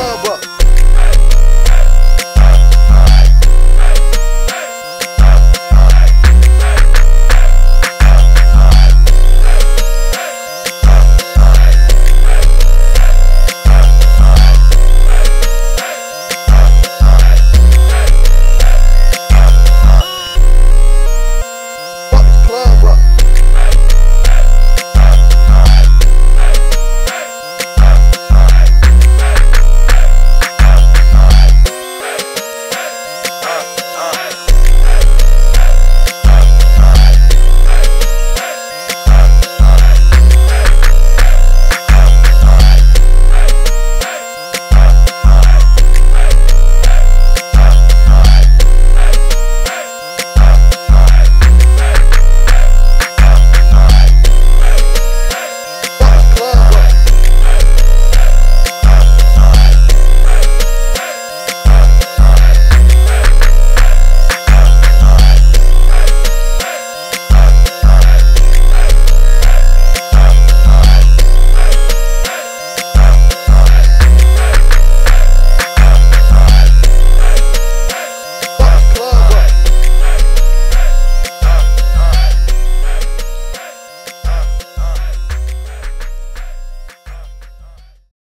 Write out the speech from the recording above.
club up.